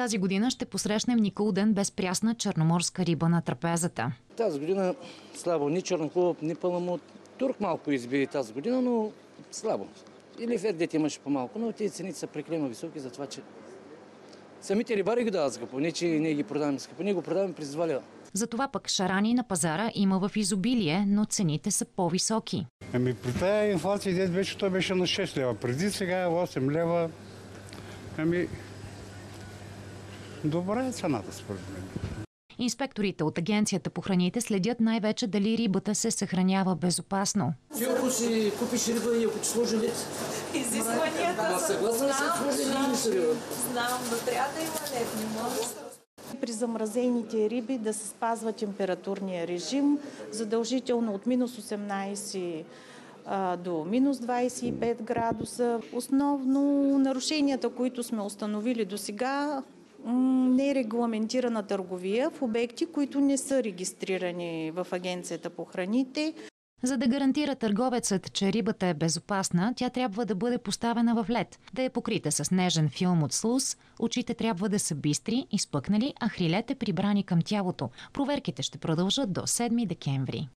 Тази година ще посрещнем никол ден без прясна черноморска риба на трапезата. Тази година слабо. Ни чернохлуб, ни паламут. Турк малко изби тази година, но слабо. Или фердет имаше по-малко, но тези цените са прекалено високи, затова че самите рибари ги дават скъпо. Не, че ние ги продаваме скъпо. Ние го продаваме през 2 лева. Затова пък шарани на пазара има в изобилие, но цените са по-високи. Ами при тази инфлация дед вече той беше на 6 лева. Преди сега 8 лева. Ами добра е цената според мен. Инспекторите от Агенцията по храните следят най-вече дали рибата се съхранява безопасно. Ти ако си купиш риба и ако ти сложи лед, Изискванията са... съгласна ли си да сложи риба? Знам, но трябва да има лед, не може. При замразените риби да се спазва температурния режим, задължително от минус 18 а, до минус 25 градуса. Основно нарушенията, които сме установили до сега, нерегламентирана търговия в обекти, които не са регистрирани в Агенцията по храните. За да гарантира търговецът, че рибата е безопасна, тя трябва да бъде поставена в лед, да е покрита с нежен филм от слуз, очите трябва да са бистри, изпъкнали, а хрилете прибрани към тялото. Проверките ще продължат до 7 декември.